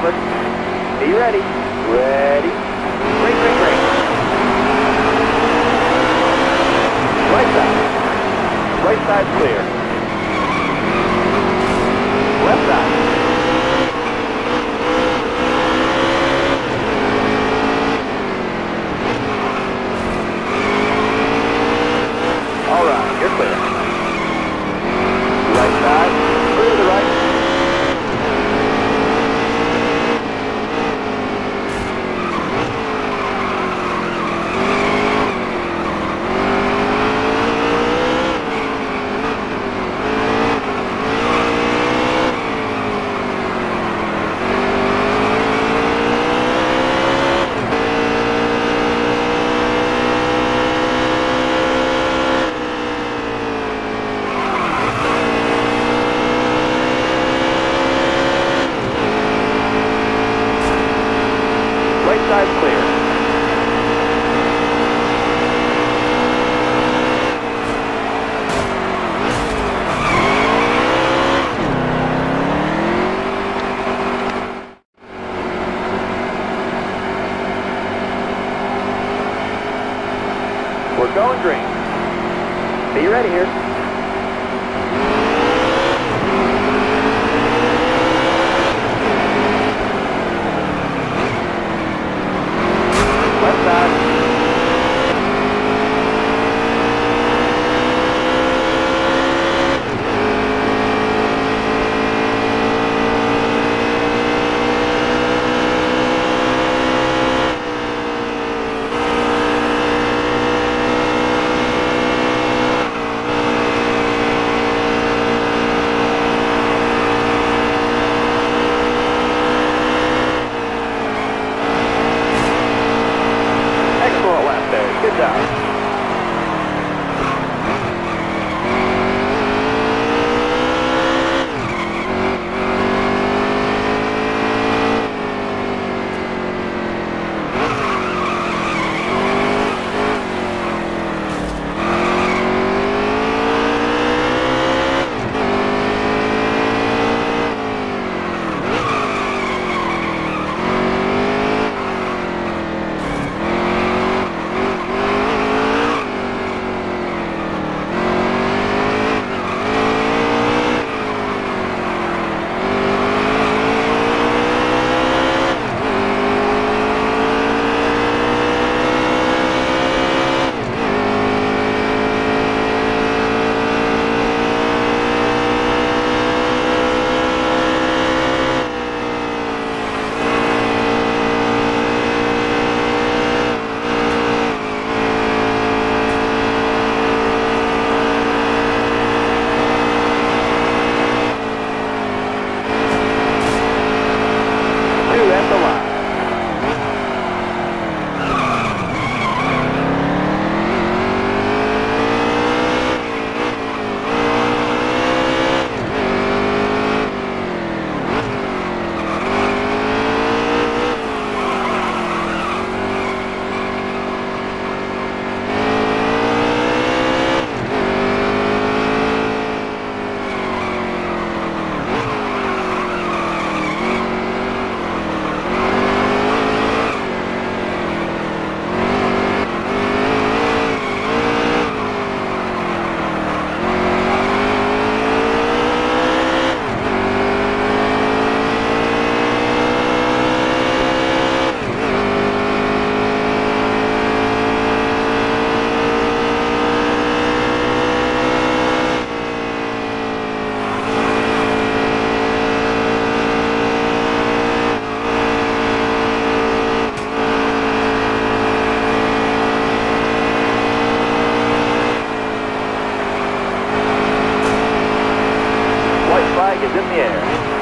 driver. Be ready. Ready. Green, green, green. Right side. Right side clear. Left side. All right, you're clear. Right side. Clear to the right. Right side clear. We're going green. Be ready here. Flag is in the air.